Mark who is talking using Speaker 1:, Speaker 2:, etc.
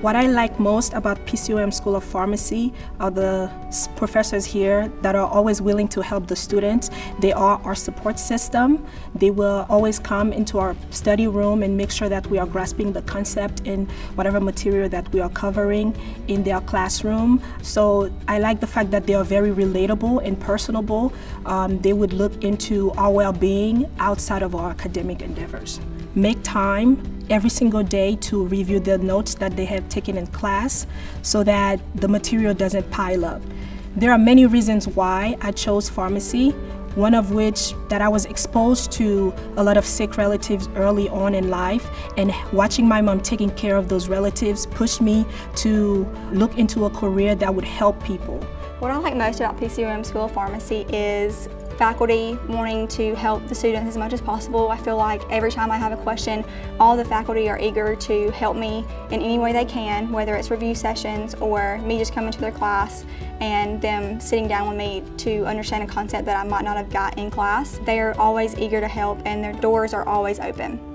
Speaker 1: What I like most about PCOM School of Pharmacy are the professors here that are always willing to help the students. They are our support system. They will always come into our study room and make sure that we are grasping the concept in whatever material that we are covering in their classroom. So I like the fact that they are very relatable and personable. Um, they would look into our well-being outside of our academic endeavors. Make time every single day to review the notes that they have taken in class so that the material doesn't pile up. There are many reasons why I chose pharmacy, one of which that I was exposed to a lot of sick relatives early on in life and watching my mom taking care of those relatives pushed me to look into a career that would help people.
Speaker 2: What I like most about PCOM School of Pharmacy is faculty wanting to help the students as much as possible. I feel like every time I have a question, all the faculty are eager to help me in any way they can, whether it's review sessions or me just coming to their class and them sitting down with me to understand a concept that I might not have got in class. They are always eager to help and their doors are always open.